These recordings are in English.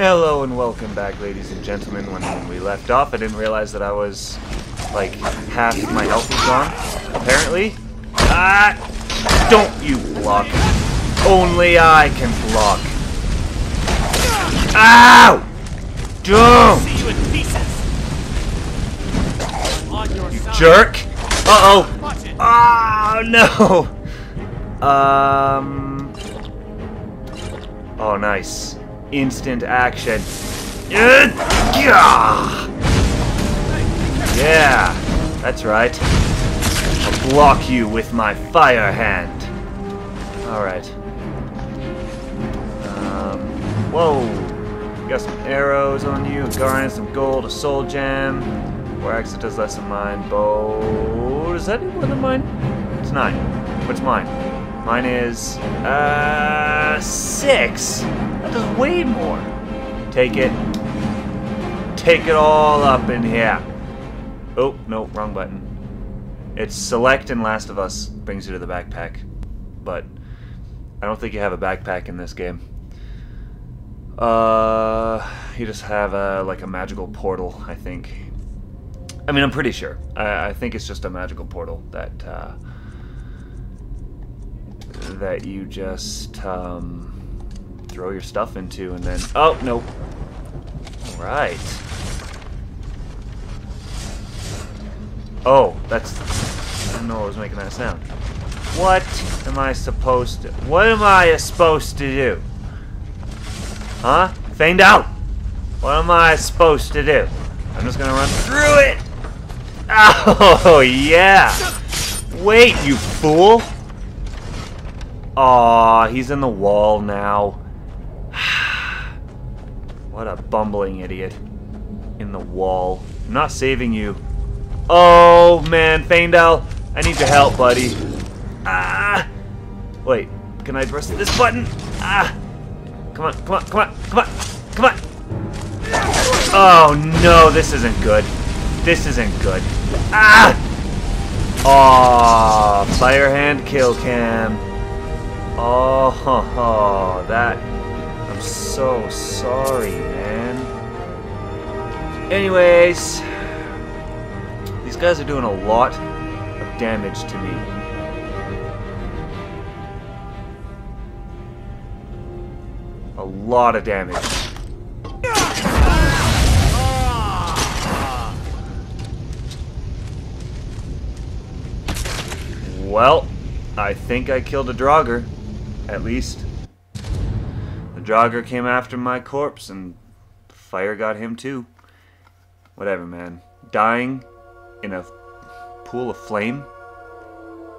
Hello and welcome back, ladies and gentlemen. When we left off, I didn't realize that I was, like, half my health was gone, apparently. Ah! Don't you block. Only I can block. Ow! Don't! See you in pieces. Side. Jerk! Uh-oh! Oh, no! Um... Oh, nice. Instant action. Yeah! That's right. I'll block you with my fire hand. Alright. Um, whoa. Got some arrows on you, a garnet, some gold, a soul gem. Four exit does less than mine. Bow. Is that more than mine? It's nine. What's mine? Mine is uh six. Does way more. Take it. Take it all up in here. Oh, no, wrong button. It's select and Last of Us brings you to the backpack. But I don't think you have a backpack in this game. Uh, you just have a like a magical portal, I think. I mean, I'm pretty sure. I, I think it's just a magical portal that uh, that you just um, throw your stuff into, and then oh no. All right. Oh, that's. I don't know what was making that sound. What am I supposed to? What am I supposed to do? Huh? Faendal. What am I supposed to do? I'm just gonna run through it. Oh yeah. Wait, you fool. Aw, he's in the wall now. What a bumbling idiot. In the wall. I'm not saving you. Oh man, Faendal, I need your help, buddy. Ah! Wait, can I press this button? Ah! Come on, come on, come on, come on, come on! Oh no, this isn't good. This isn't good. Ah! Aw, fire hand kill cam. Oh, ho, ho, that. I'm so sorry, man. Anyways, these guys are doing a lot of damage to me. A lot of damage. Well, I think I killed a Draugr. At least. Draugr came after my corpse and fire got him too. Whatever, man. Dying in a pool of flame?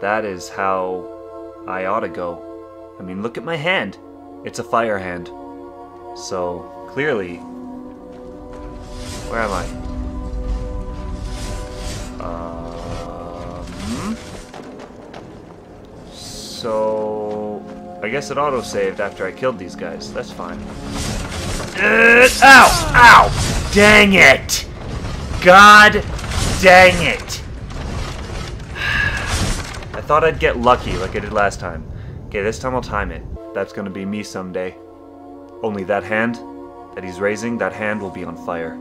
That is how I ought to go. I mean, look at my hand. It's a fire hand. So, clearly... Where am I? Um... So... I guess it auto-saved after I killed these guys. That's fine. Uh, ow! Ow! Dang it! God dang it! I thought I'd get lucky like I did last time. Okay, this time I'll time it. That's gonna be me someday. Only that hand that he's raising, that hand will be on fire.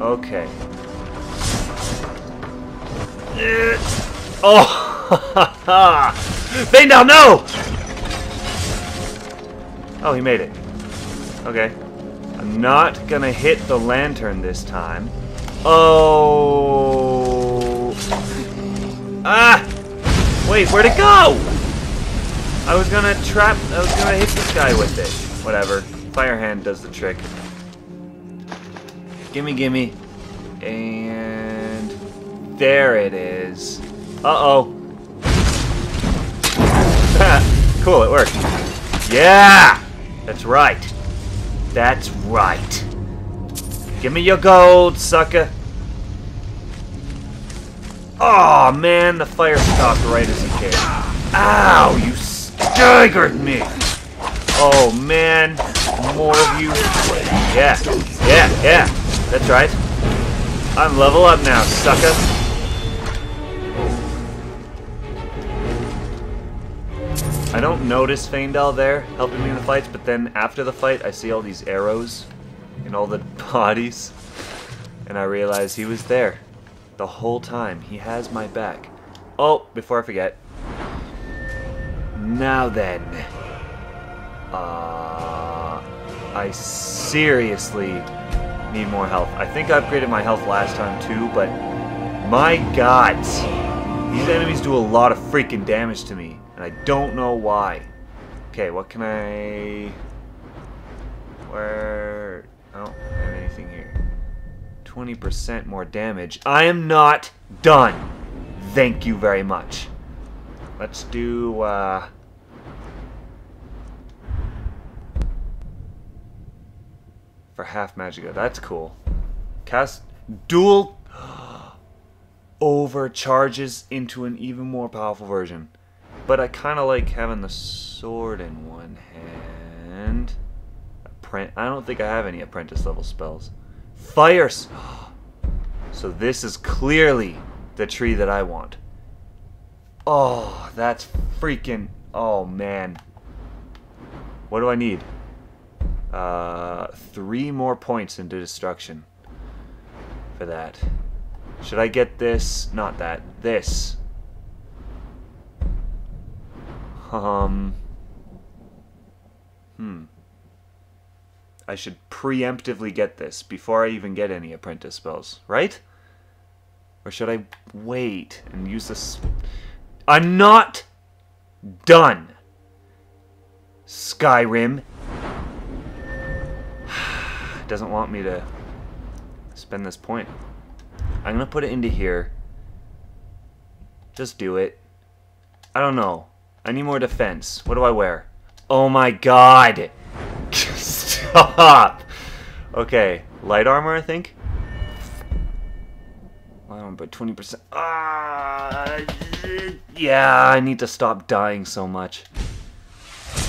Okay. Uh, oh! Faendal, no! Oh, he made it. Okay. I'm not gonna hit the lantern this time. Oh. Ah! Wait, where'd it go? I was gonna trap. I was gonna hit this guy with it. Whatever. Fire hand does the trick. Gimme, gimme. And. There it is. Uh cool, it worked. Yeah! That's right. That's right. Give me your gold, sucker. Oh man, the fire stopped right as he came. Ow, you staggered me. Oh man, more of you. Yeah, yeah, yeah. That's right. I'm level up now, sucker. Don't notice Faendal there helping me in the fights, but then after the fight, I see all these arrows and all the bodies, and I realize he was there the whole time. He has my back. Oh, before I forget. Now then. Uh, I seriously need more health. I think I upgraded my health last time too, but my god. These enemies do a lot of freaking damage to me, and I don't know why. Okay, what can I... Where... I don't have anything here. 20% more damage. I am not done. Thank you very much. Let's do, uh... For half Magicka. That's cool. Cast dual overcharges into an even more powerful version. But I kind of like having the sword in one hand. Appren I don't think I have any apprentice level spells. Fires! So this is clearly the tree that I want. Oh, that's freaking... Oh, man. What do I need? Uh, three more points into destruction for that. Should I get this? Not that. This. Um. Hmm. I should preemptively get this before I even get any apprentice spells, right? Or should I wait and use this? I'm not done. Skyrim doesn't want me to spend this point. I'm gonna put it into here. Just do it. I don't know. I need more defense. What do I wear? Oh my god! Stop! Okay, light armor, I think? Light armor by 20%. Ah, yeah, I need to stop dying so much.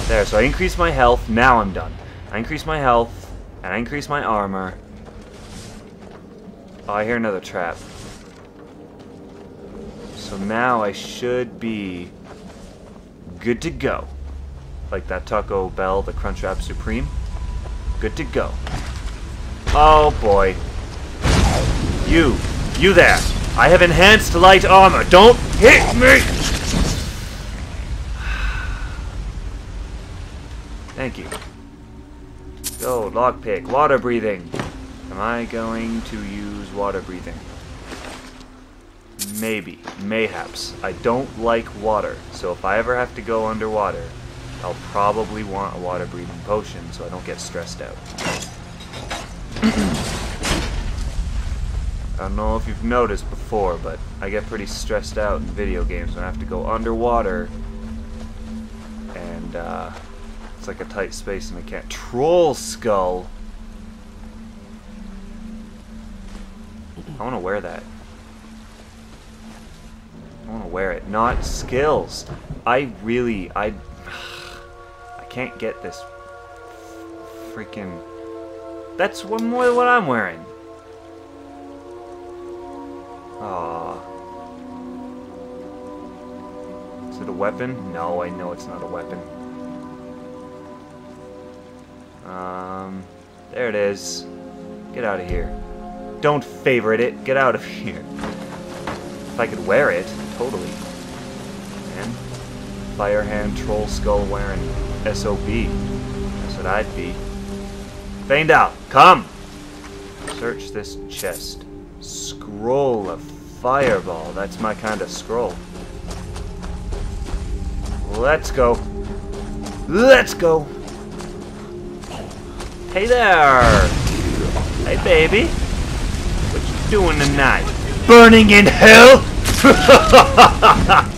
There, so I increase my health. Now I'm done. I increase my health, and I increase my armor. Oh, I hear another trap. So now I should be good to go. Like that Taco Bell, the Crunchwrap Supreme. Good to go. Oh boy. You, you there. I have enhanced light armor. Don't hit me! Thank you. Go, lockpick, water breathing. Am I going to use water breathing? Maybe. Mayhaps. I don't like water, so if I ever have to go underwater, I'll probably want a water breathing potion so I don't get stressed out. I don't know if you've noticed before, but I get pretty stressed out in video games when I have to go underwater and uh, it's like a tight space and I can't. Troll skull! I want to wear that. I want to wear it. Not skills. I really, I, I can't get this freaking. That's one more than what I'm wearing. Aww. Is it a weapon? No, I know it's not a weapon. Um, there it is. Get out of here. Don't favorite it. Get out of here. If I could wear it, totally. Man. Fire hand troll skull wearing SOB. That's what I'd be. Faendal, come! Search this chest. Scroll of fireball. That's my kind of scroll. Let's go. Let's go. Hey there. Hey, baby What you doing tonight? Burning in hell?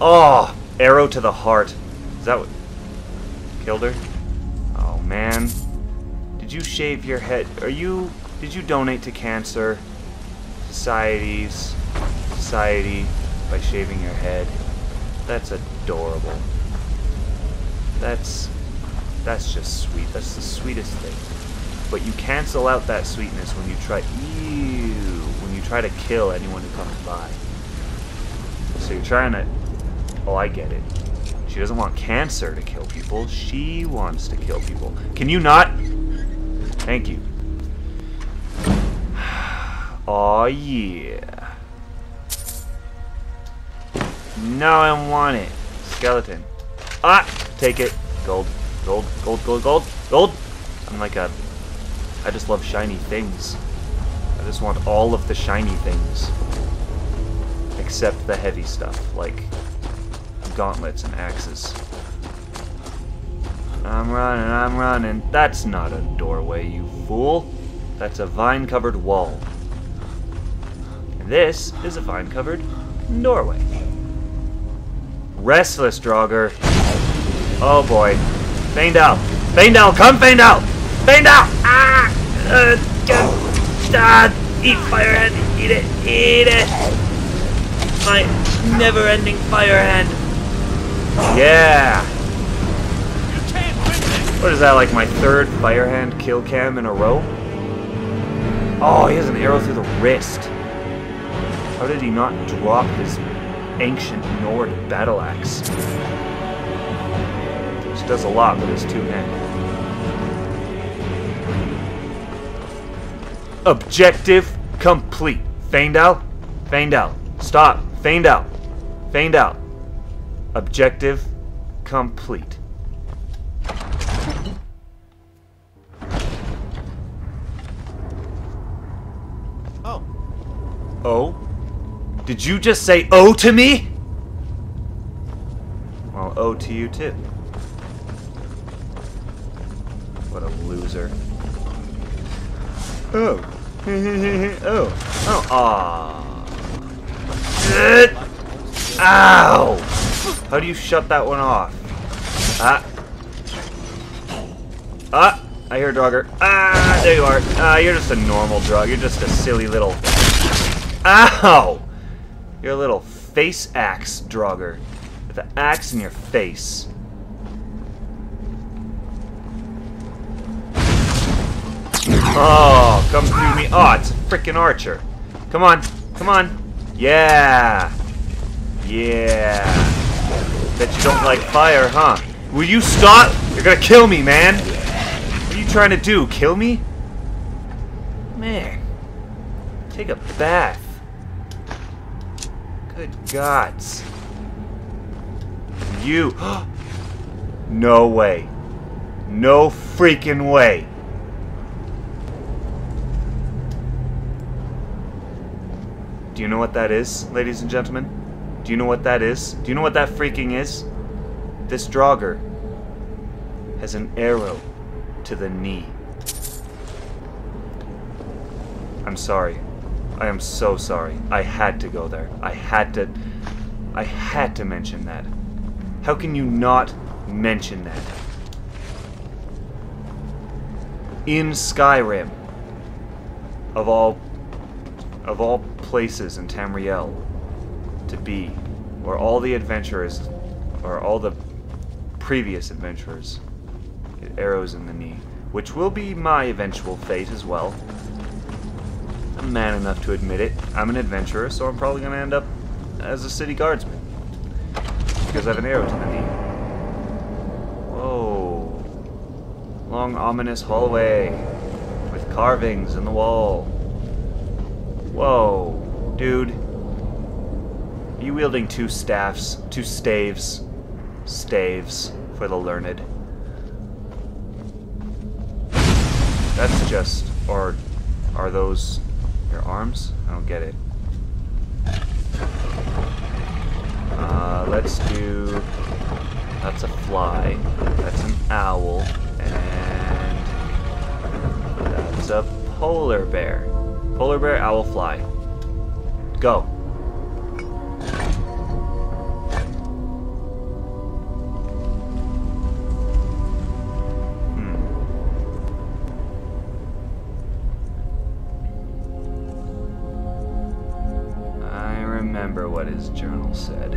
oh, arrow to the heart. Is that what killed her? Oh man. Did you shave your head? Are you did you donate to cancer societies society by shaving your head? That's adorable. That's that's just sweet. That's the sweetest thing but you cancel out that sweetness when you try you try to kill anyone who comes by. So you're trying to oh I get it. She doesn't want cancer to kill people. She wants to kill people. Can you not? Thank you. Oh yeah. No, I want it. Skeleton. Ah! Take it. Gold. Gold. Gold. Gold. Gold. Gold! I'm like a... I just love shiny things. I just want all of the shiny things. Except the heavy stuff, like gauntlets and axes. I'm running, I'm running. That's not a doorway, you fool. That's a vine-covered wall. And this is a vine-covered doorway. Restless Draugr. Oh boy. Faendal. Faendal, come Faendal! Faendal! Ah! Uh, ah! Eat fire hand! Eat it! Eat it! My never-ending fire hand! Yeah! What is that, like my third fire hand kill cam in a row? Oh, he has an arrow through the wrist. How did he not drop his ancient Nord battle axe? Which does a lot with his two hands. Objective complete. Faendal? Faendal. Stop. Faendal. Faendal. Objective complete. Oh. Oh? Did you just say oh to me? Well, oh to you too. What a loser. Oh. oh. Oh. Aww. Ow! How do you shut that one off? Ah. Ah! I hear Draugr. Ah! There you are. Ah, you're just a normal drug. You're just a silly little... Ow! You're a little face axe Draugr. With an axe in your face. Oh, come through me. Oh, it's a freaking archer. Come on. Come on. Yeah. Yeah. Bet you don't like fire, huh? Will you stop? You're gonna kill me, man. What are you trying to do? Kill me? Man. Take a bath. Good gods. You. no way. No freaking way. Do you know what that is, ladies and gentlemen? Do you know what that is? Do you know what that freaking is? This Draugr has an arrow to the knee. I'm sorry. I am so sorry. I had to go there. I had to... I had to mention that. How can you not mention that? In Skyrim, of all... of all places in Tamriel to be, where all the adventurers, or all the previous adventurers, get arrows in the knee, which will be my eventual fate as well. I'm man enough to admit it. I'm an adventurer, so I'm probably going to end up as a city guardsman. Because I have an arrow to the knee. Whoa. Long, ominous hallway with carvings in the wall. Dude. You wielding two staffs? Two staves? Staves for the learned. That's just... Or are those your arms? I don't get it. Uh, let's do... That's a fly. That's an owl. And... That's a polar bear. Polar bear, owl, fly. Go. Hmm. I remember what his journal said.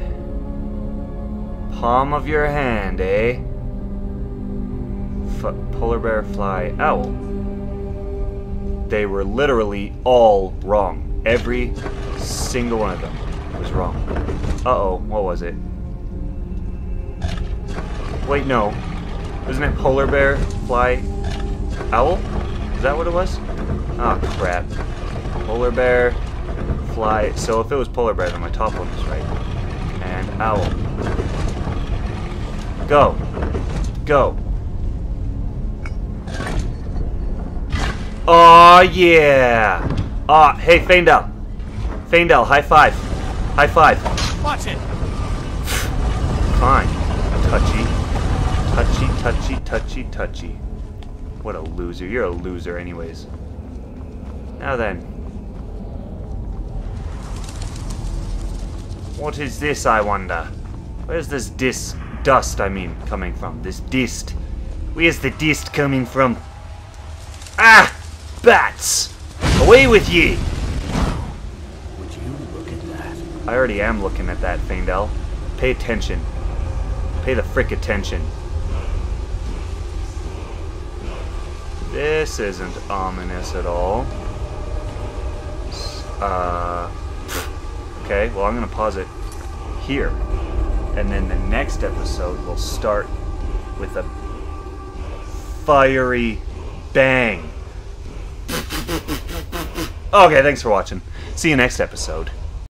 Palm of your hand, eh? F polar bear, fly, owl. They were literally all wrong. Every single one of them was wrong. Uh-oh, what was it? Wait, no. Isn't it polar bear, fly, owl? Is that what it was? Oh, crap. Polar bear, fly. So if it was polar bear, then my top one was right. And owl. Go. Go. Oh yeah! Ah, hey, Faendal. Faendal, high five. High five. Watch it! Fine. Touchy. Touchy, touchy, touchy, touchy. What a loser. You're a loser anyways. Now then. What is this, I wonder? Where's this dis... dust, I mean, coming from? This dist. Where's the dist coming from? Ah! Bats! Away with ye! Would you look at that? I already am looking at that, Faendal. Pay attention. Pay the frick attention. This isn't ominous at all. Uh. Okay, well, I'm gonna pause it here. And then the next episode will start with a fiery bang. Okay, thanks for watching. See you next episode.